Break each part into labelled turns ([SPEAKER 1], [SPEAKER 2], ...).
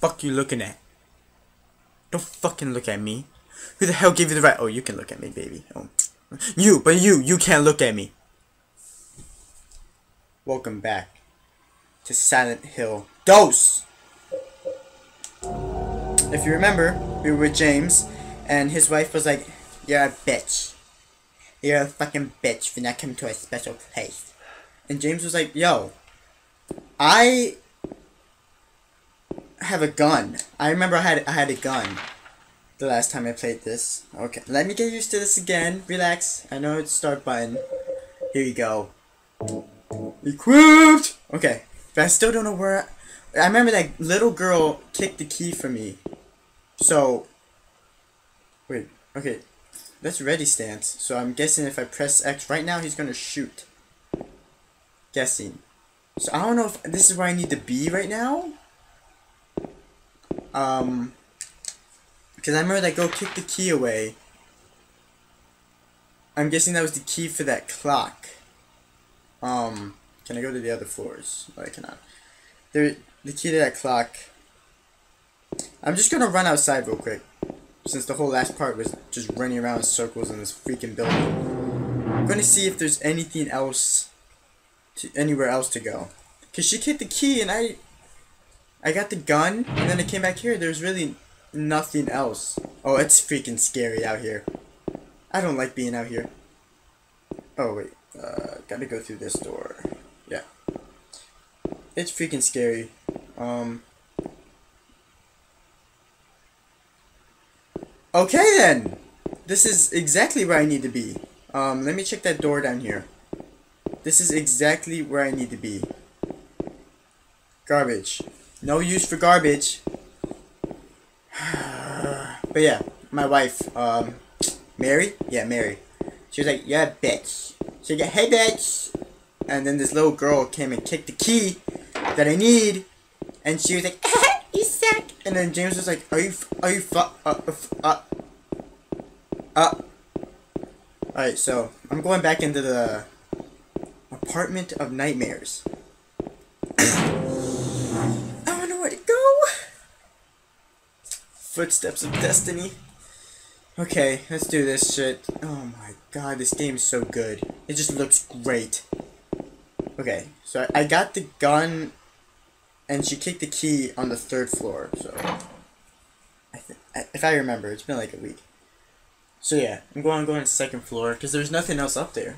[SPEAKER 1] fuck you looking at? Don't fucking look at me. Who the hell gave you the right? Oh, you can look at me, baby. Oh. You, but you, you can't look at me. Welcome back to Silent Hill Dose. If you remember, we were with James, and his wife was like, "You're a bitch. You're a fucking bitch for not coming to a special place." And James was like, "Yo, I have a gun. I remember I had I had a gun the last time I played this. Okay, let me get used to this again. Relax. I know it's start button. Here you go. Equipped. Okay, but I still don't know where. I remember that little girl kicked the key for me. So. Wait. Okay. That's ready stance. So I'm guessing if I press X right now, he's gonna shoot. Guessing. So I don't know if this is where I need to be right now. Um. Because I remember that girl kicked the key away. I'm guessing that was the key for that clock. Um, can I go to the other floors? No, I cannot. There, the key to that clock. I'm just gonna run outside real quick, since the whole last part was just running around in circles in this freaking building. I'm gonna see if there's anything else, to, anywhere else to go. Cause she kicked the key and I, I got the gun and then I came back here. There's really nothing else. Oh, it's freaking scary out here. I don't like being out here. Oh, wait. Uh, gotta go through this door. Yeah. It's freaking scary. Um. Okay then! This is exactly where I need to be. Um, let me check that door down here. This is exactly where I need to be. Garbage. No use for garbage. but yeah, my wife, um, Mary? Yeah, Mary. She was like, yeah, bitch. She like, hey, bitch. And then this little girl came and kicked the key that I need. And she was like, you suck. And then James was like, are you, are you fu- uh, uh, uh. Alright, so, I'm going back into the apartment of nightmares. Footsteps of Destiny. Okay, let's do this shit. Oh my god, this game is so good. It just looks great. Okay, so I, got the gun, and she kicked the key on the third floor, so... I if I remember, it's been like a week. So yeah, I'm going, I'm going to second floor, because there's nothing else up there.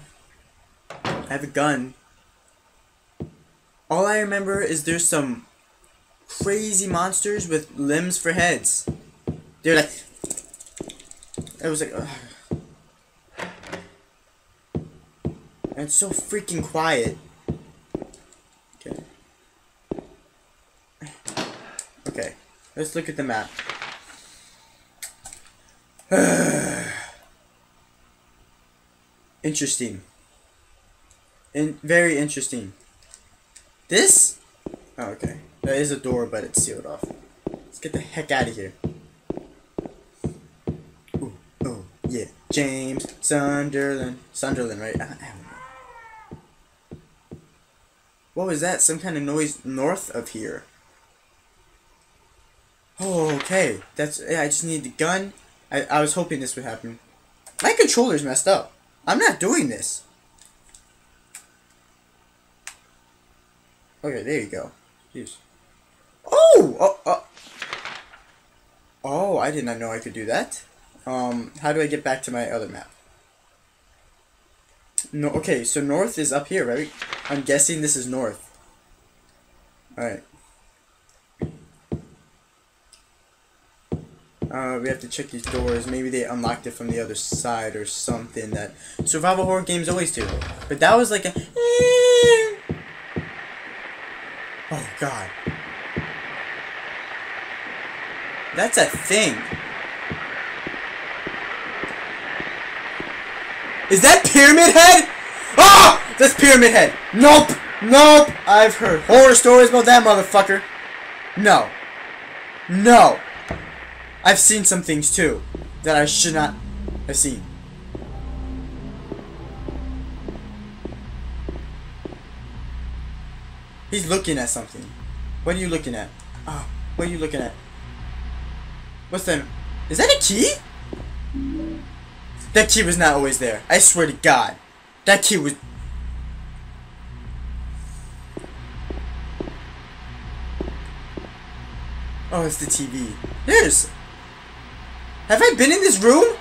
[SPEAKER 1] I have a gun. All I remember is there's some crazy monsters with limbs for heads. They're like... It was like... Ugh. And it's so freaking quiet. Okay. Okay. Let's look at the map. interesting. In very interesting. This? Oh, okay. There is a door, but it's sealed off. Let's get the heck out of here. Yeah. James Sunderland. Sunderland, right? I, I. What was that? Some kind of noise north of here. Oh, okay. That's. I just need the gun. I, I was hoping this would happen. My controller's messed up. I'm not doing this. Okay, there you go. Jeez. Oh! Oh, oh! Oh, I did not know I could do that. Um, how do I get back to my other map? No, okay, so north is up here, right? I'm guessing this is north. Alright. Uh, we have to check these doors. Maybe they unlocked it from the other side or something that survival horror games always do. But that was like a... Oh, God. That's a thing. Is that Pyramid Head? Ah! Oh, that's Pyramid Head. Nope. Nope. I've heard horror stories about that motherfucker. No. No. I've seen some things too that I should not have seen. He's looking at something. What are you looking at? Oh. What are you looking at? What's that? Is that a key? That key was not always there. I swear to God. That key was... Oh, it's the TV. There's... Have I been in this room?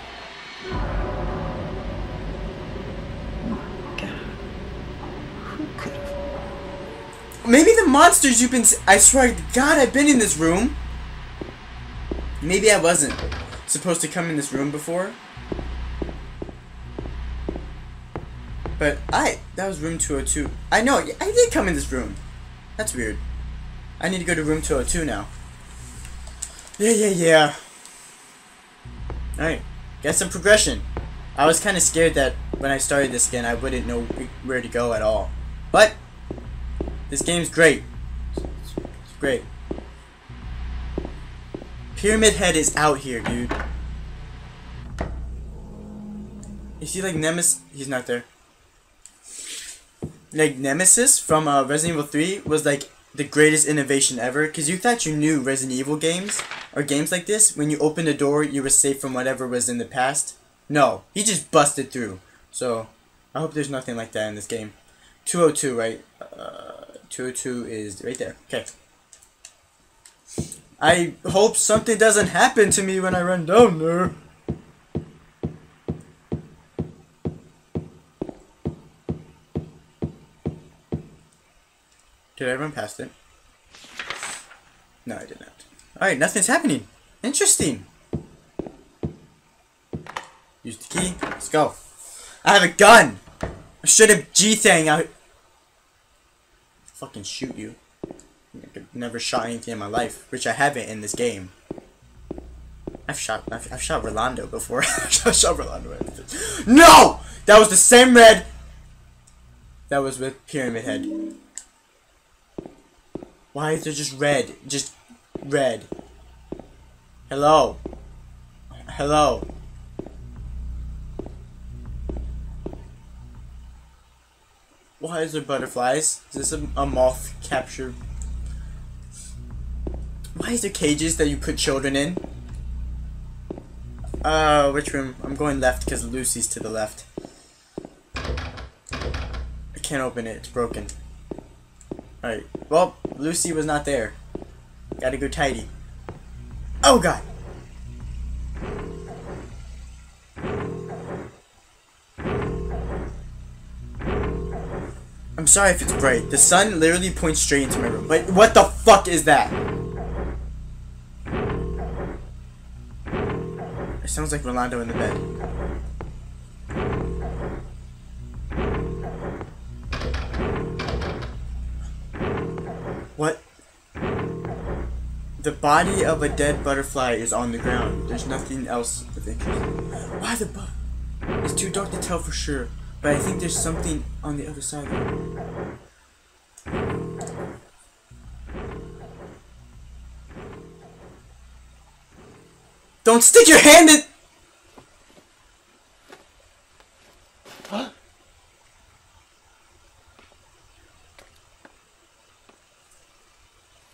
[SPEAKER 1] Maybe the monsters you've been... I swear to God, I've been in this room. Maybe I wasn't supposed to come in this room before. But I... That was room 202. I know, I did come in this room. That's weird. I need to go to room 202 now. Yeah, yeah, yeah. Alright. Got some progression. I was kind of scared that when I started this again, I wouldn't know where to go at all. But, this game's great. It's great. Pyramid Head is out here, dude. Is he like Nemesis? He's not there. Like Nemesis from uh, Resident Evil 3 was like the greatest innovation ever because you thought you knew Resident Evil games or games like this when you opened a door you were safe from whatever was in the past. No, he just busted through. So I hope there's nothing like that in this game. 202, right? Uh, 202 is right there. Okay. I hope something doesn't happen to me when I run down there. Did I run past it? No, I did not. Alright, nothing's happening. Interesting. Use the key. Let's go. I have a gun! I should have G-Thang out fucking shoot you. I never shot anything in my life, which I haven't in this game. I've shot, I've, I've shot Rolando before. I shot Rolando. No! That was the same red that was with Pyramid Head. Why is there just red? Just red. Hello? Hello? Why is there butterflies? Is this a, a moth capture? Why is there cages that you put children in? Uh, which room? I'm going left because Lucy's to the left. I can't open it. It's broken. Alright. Well, Lucy was not there. Gotta go tidy. Oh, God! I'm sorry if it's bright. The sun literally points straight into my room. But what the fuck is that? It sounds like Rolando in the bed. Body of a dead butterfly is on the ground. There's nothing else of interest. Why the bu- It's too dark to tell for sure. But I think there's something on the other side Don't stick your hand in- Huh?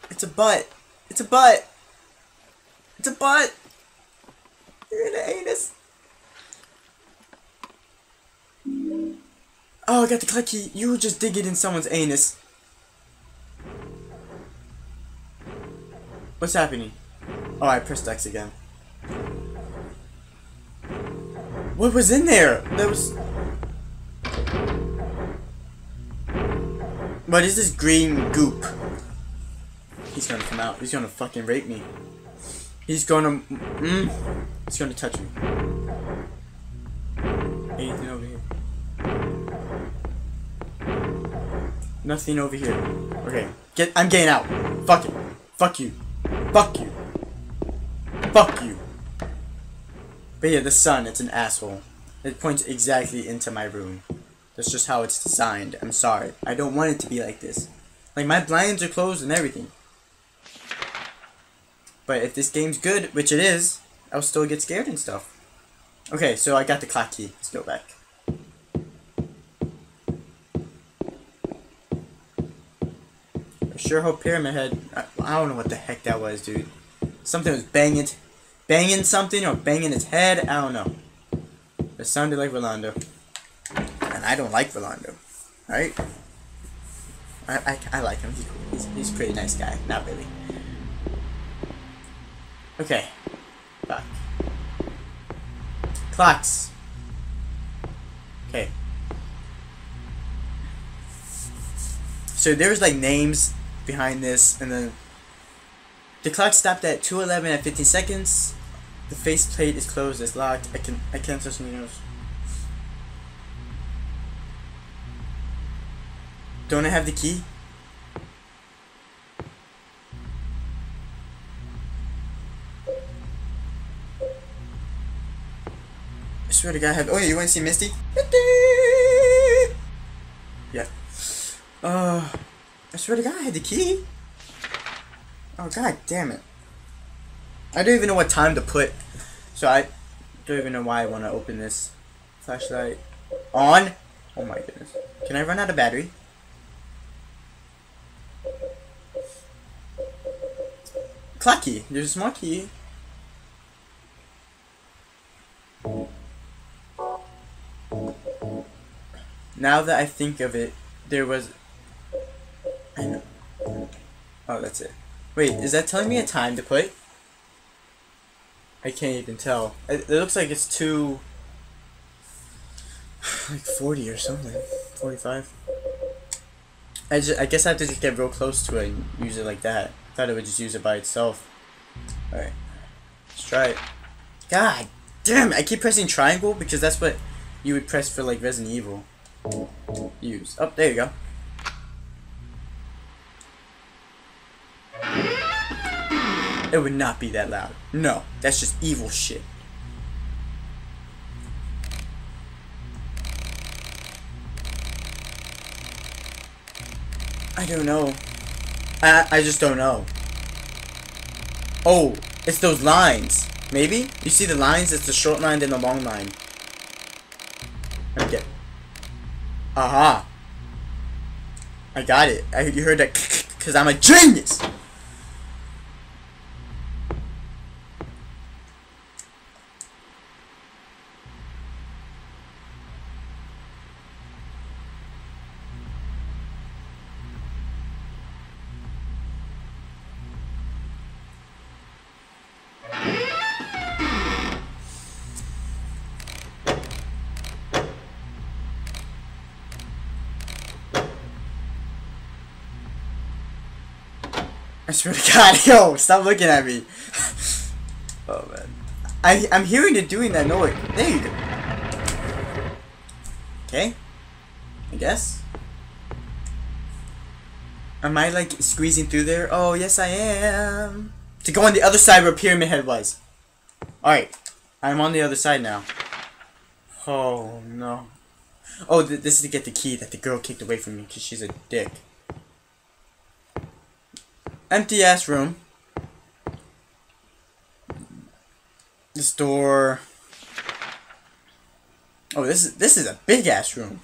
[SPEAKER 1] It's a butt. It's a butt. It's a butt. You're in an anus. Oh, I got the click key. You just digging in someone's anus. What's happening? Oh, I pressed X again. What was in there? There was... What is this green goop? He's gonna come out. He's gonna fucking rape me. He's gonna... Mm, he's gonna touch me. Anything over here? Nothing over here. Okay. Get I'm getting out. Fuck it. Fuck you. Fuck you. Fuck you. But yeah, the sun, it's an asshole. It points exactly into my room. That's just how it's designed. I'm sorry. I don't want it to be like this. Like, my blinds are closed and everything. But if this game's good, which it is, I'll still get scared and stuff. Okay, so I got the clock key. Let's go back. Sure hope Pyramid Head. I, I don't know what the heck that was, dude. Something was banging, banging something or banging its head. I don't know. It sounded like Rolando, and I don't like Rolando. Right? I, I, I like him. He's, he's he's a pretty nice guy. Not really. Okay. Back. Clocks. Okay. So there's like names behind this, and then the clock stopped at 2:11 at 15 seconds. The faceplate is closed. It's locked. I can I can't touch something else. Don't I have the key? Swear to God, I have. Oh yeah, you want to see Misty? Misty. Yeah. Uh, I swear to God, I had the key. Oh God, damn it! I don't even know what time to put, so I don't even know why I want to open this flashlight on. Oh my goodness! Can I run out of battery? Clock key. There's a small key. Now that I think of it, there was. I know. Oh, that's it. Wait, is that telling me a time to play? I can't even tell. It, it looks like it's two. like 40 or something. 45. I, just, I guess I have to just get real close to it and use it like that. I Thought it would just use it by itself. Alright. Let's try it. God damn! I keep pressing triangle because that's what you would press for like Resident Evil. Use. Oh, there you go. It would not be that loud. No, that's just evil shit. I don't know. I I just don't know. Oh, it's those lines. Maybe? You see the lines? It's the short line and the long line. Aha. I got it. I, you heard that because I'm a genius. I swear to God, yo, stop looking at me. oh man, I I'm hearing it doing that noise. There you go. Okay, I guess. Am I like squeezing through there? Oh yes, I am. To go on the other side where Pyramid Head was. All right, I'm on the other side now. Oh no. Oh, th this is to get the key that the girl kicked away from me because she's a dick empty ass room. This door. Oh, this is this is a big ass room.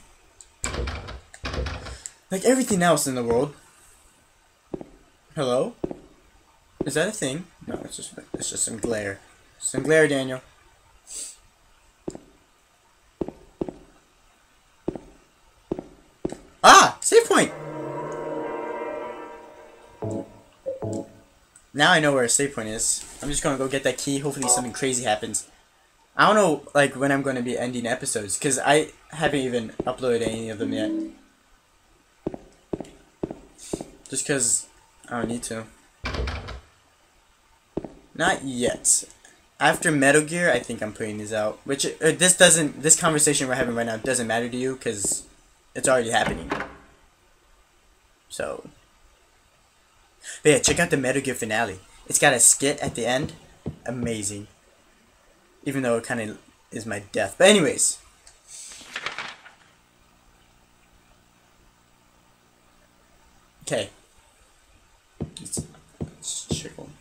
[SPEAKER 1] Like everything else in the world. Hello? Is that a thing? No, it's just it's just some glare. Some glare, Daniel. Now I know where a save point is. I'm just gonna go get that key. Hopefully something crazy happens. I don't know, like, when I'm gonna be ending episodes, because I haven't even uploaded any of them yet. Just because I don't need to. Not yet. After Metal Gear, I think I'm putting these out. Which, uh, this doesn't, this conversation we're having right now doesn't matter to you, because it's already happening. So, but yeah, check out the Metal Gear finale. It's got a skit at the end. Amazing. Even though it kind of is my death. But anyways. Okay. Let's, let's check on.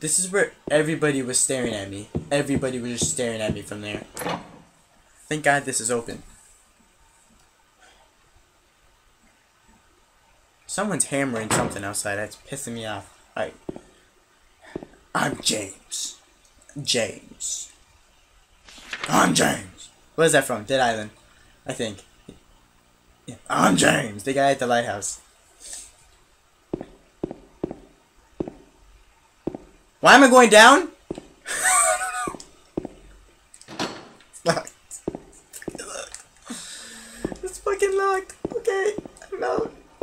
[SPEAKER 1] This is where everybody was staring at me. Everybody was just staring at me from there. Thank God this is open. Someone's hammering something outside. That's pissing me off. Alright. I'm James. James. I'm James. What is that from? Dead Island. I think. Yeah. I'm James, the guy at the lighthouse. Why am I going down? It's fucking locked. Okay.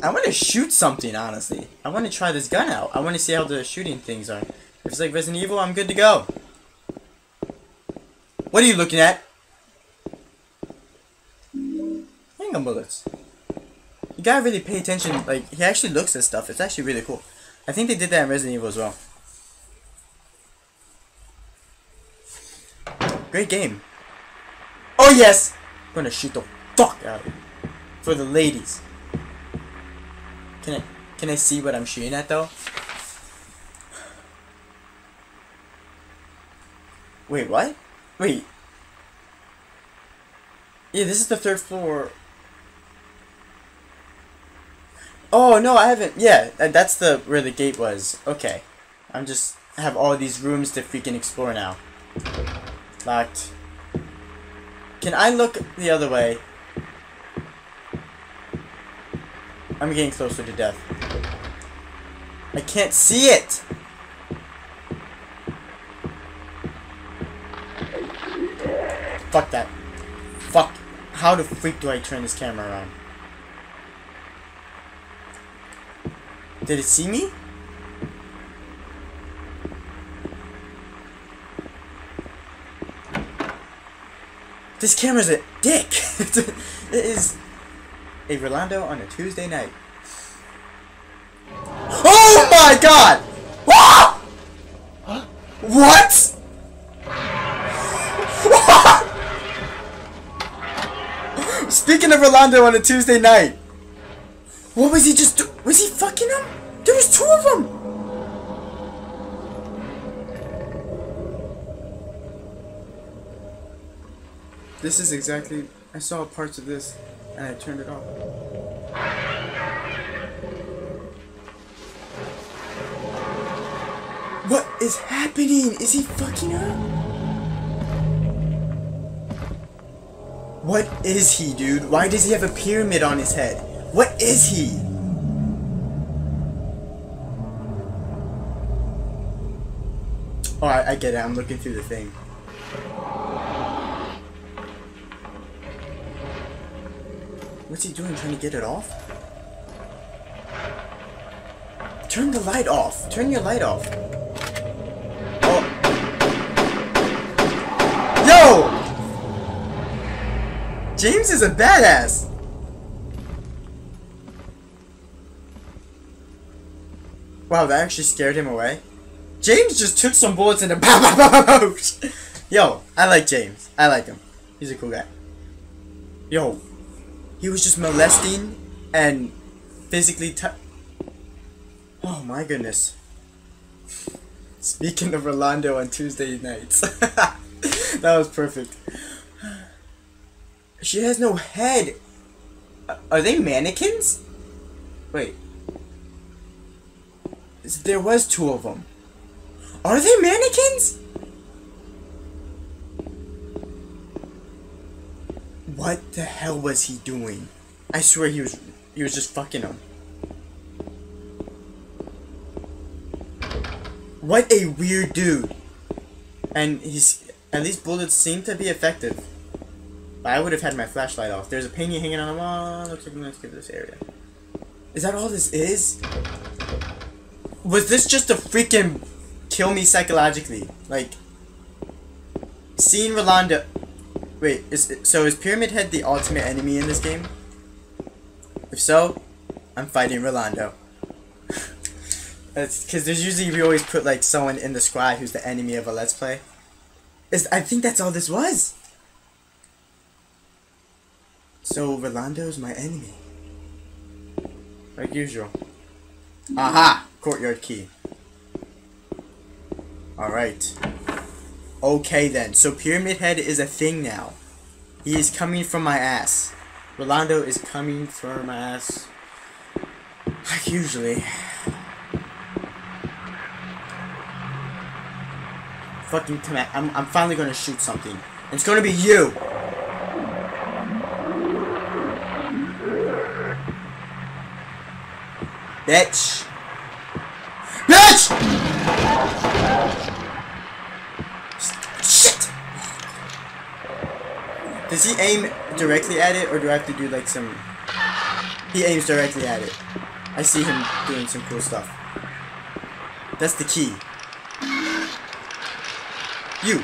[SPEAKER 1] I want to shoot something, honestly. I want to try this gun out. I want to see how the shooting things are. If it's like Resident Evil, I'm good to go. What are you looking at? Handgun bullets. You gotta really pay attention. Like, he actually looks at stuff. It's actually really cool. I think they did that in Resident Evil as well. Great game. Oh yes! I'm gonna shoot the fuck out of it. For the ladies. Can I can I see what I'm shooting at though? Wait, what? Wait. Yeah, this is the third floor. Oh no, I haven't. Yeah, that's the where the gate was. Okay, I'm just have all these rooms to freaking explore now. Locked. Can I look the other way? I'm getting closer to death. I can't see it! Fuck that. Fuck. How the freak do I turn this camera around? Did it see me? This camera's a dick. it is a Rolando on a Tuesday night. Oh my god! Ah! What? Speaking of Rolando on a Tuesday night, what was he just do? Was he fucking him? There was two of them. This is exactly. I saw parts of this I turned it off. What is happening? Is he fucking up? What is he, dude? Why does he have a pyramid on his head? What is he? Oh, I, I get it. I'm looking through the thing. What's he doing? Trying to get it off? Turn the light off. Turn your light off. Oh. Yo! James is a badass. Wow, that actually scared him away. James just took some bullets and pow pow pow pow. Yo, I like James. I like him. He's a cool guy. Yo, he was just molesting and physically Oh my goodness. Speaking of Rolando on Tuesday nights. that was perfect. She has no head. Are they mannequins? Wait. There was two of them. Are they mannequins? What the hell was he doing? I swear he was he was just fucking him. What a weird dude. And he's at least bullets seem to be effective. I would have had my flashlight off. There's a painting hanging on the wall. Looks like gonna skip this area. Is that all this is? Was this just to freaking kill me psychologically? Like, seeing Rolando. Wait, is so is Pyramid Head the ultimate enemy in this game? If so, I'm fighting Rolando. That's because there's usually we always put like someone in the squad who's the enemy of a let's play. Is I think that's all this was. So Rolando's my enemy. Like usual. Aha! Courtyard key. Alright. Okay then, so Pyramid Head is a thing now. He is coming from my ass. Rolando is coming from my ass. Like usually. Fucking. I'm, I'm finally gonna shoot something. It's gonna be you! Bitch! Bitch! Does he aim directly at it, or do I have to do like some... He aims directly at it. I see him doing some cool stuff. That's the key. You!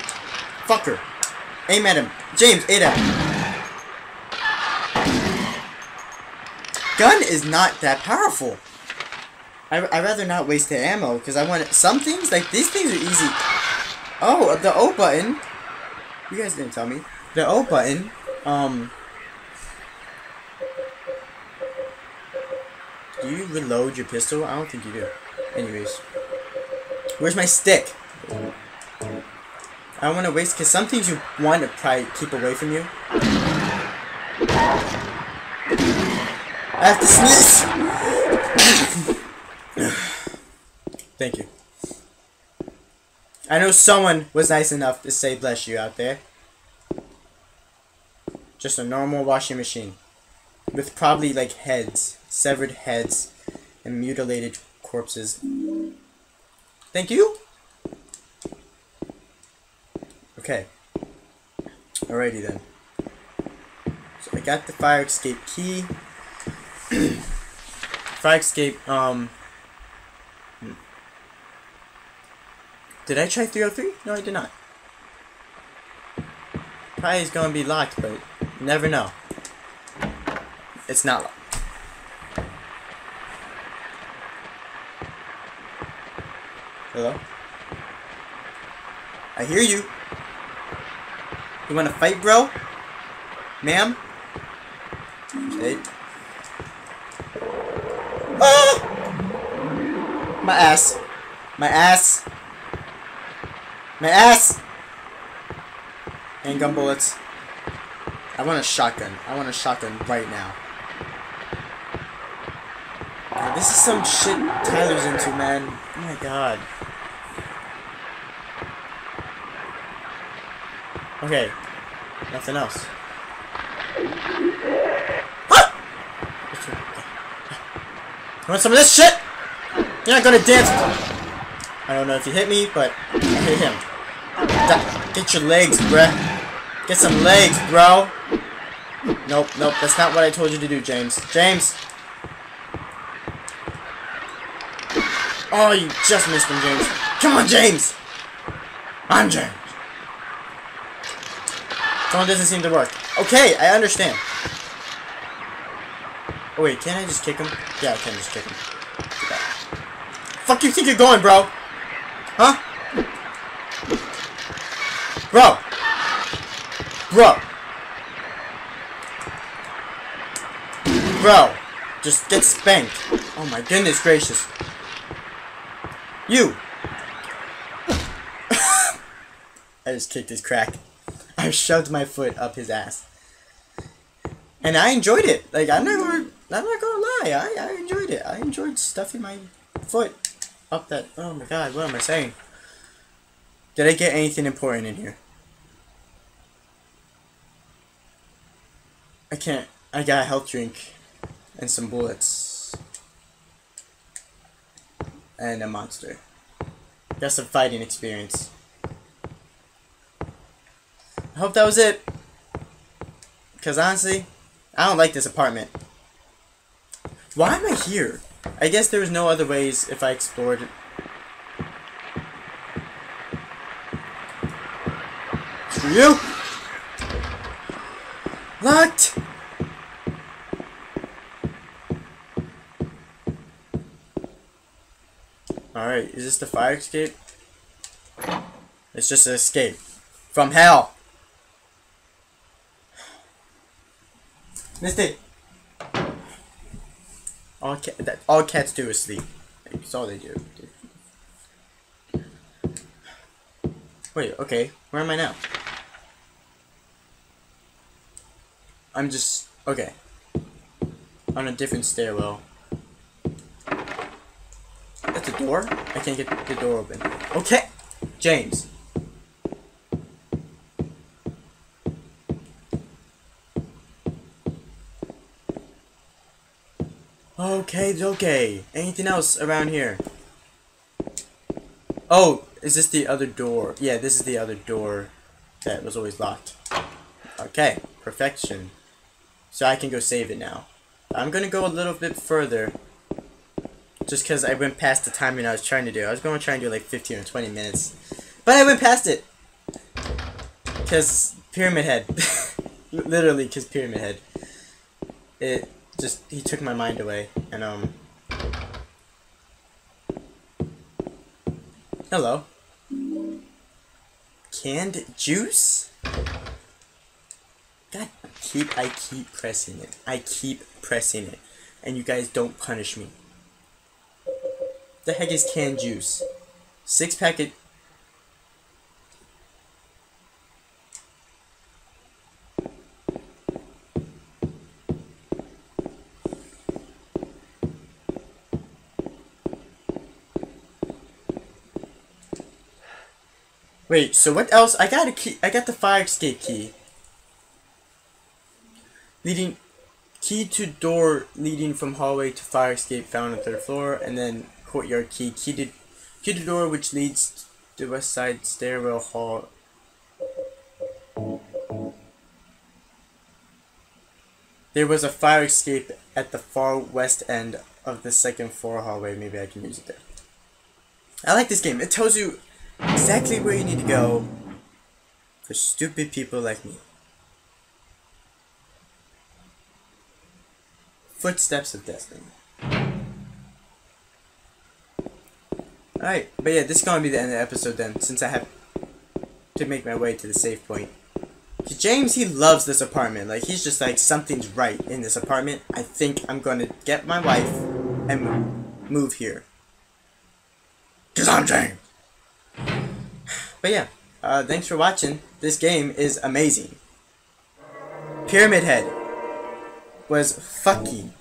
[SPEAKER 1] Fucker! Aim at him! James, aim at him! Gun is not that powerful. I, I'd rather not waste the ammo, because I want... Some things, like, these things are easy. Oh, the O button. You guys didn't tell me. The O button, um... Do you reload your pistol? I don't think you do. Anyways. Where's my stick? I don't want to waste, because some things you want to probably keep away from you. I have to sneeze! Thank you. I know someone was nice enough to say bless you out there. Just a normal washing machine. With probably like heads, severed heads, and mutilated corpses. Thank you? Okay. Alrighty then. So I got the fire escape key. fire escape, um... hmm. Did I try 303? No, I did not. Probably is gonna be locked, but never know. It's not locked. Hello? I hear you. You wanna fight, bro? Ma'am? Okay. Ah! My ass. My ass. My ass! Handgun bullets. I want a shotgun. I want a shotgun right now. God, this is some shit Tyler's into, man. Oh my god. Okay. Nothing else. You want some of this shit? You're not gonna dance. I don't know if you hit me, but I hit him. Get your legs, bruh. Get some legs, bro. Nope, nope, that's not what I told you to do, James. James! Oh, you just missed him, James. Come on, James! I'm James. Phone doesn't seem to work. Okay, I understand. Oh wait, can I just kick him? Yeah, I can just kick him. Fuck you think you're going, bro? Huh? Bro! Bro! Bro! Just get spanked. Oh my goodness gracious. You! I just kicked his crack. I shoved my foot up his ass. And I enjoyed it. Like I'm not gonna I'm not gonna lie, I, I enjoyed it. I enjoyed stuffing my foot up that oh my god, what am I saying? Did I get anything important in here? I can't I got a health drink and some bullets. And a monster. Got some fighting experience. I hope that was it. Because honestly, I don't like this apartment. Why am I here? I guess there was no other ways if I explored it. For you! Locked! Alright, is this the fire escape? It's just an escape. From hell! Misty! All, cat, that, all cats do is sleep. That's all they do. Wait, okay. Where am I now? I'm just... Okay. On a different stairwell. That's a door? I can't get the door open. Okay! James. Okay, okay. Anything else around here? Oh, is this the other door? Yeah, this is the other door that was always locked. Okay, perfection. So I can go save it now. I'm gonna go a little bit further. Just because I went past the timing I was trying to do. I was going to try and do like 15 or 20 minutes. But I went past it! Because Pyramid Head. Literally, because Pyramid Head. It just, he took my mind away. And, um... Hello. Canned juice? God, keep, I keep pressing it. I keep pressing it. And you guys don't punish me. The heck is canned juice? Six packet. Wait, so what else? I got a key. I got the fire escape key. Leading key to door leading from hallway to fire escape found on third floor, and then courtyard key. Key to, key to door which leads to west side stairwell hall. There was a fire escape at the far west end of the second floor hallway. Maybe I can use it there. I like this game. It tells you exactly where you need to go for stupid people like me. Footsteps of Destiny. Alright, but yeah, this is gonna be the end of the episode then, since I have to make my way to the safe point. James, he loves this apartment. Like, he's just like, something's right in this apartment. I think I'm gonna get my wife and move here. Cause I'm James. But yeah, uh, thanks for watching. This game is amazing. Pyramid Head was fucking.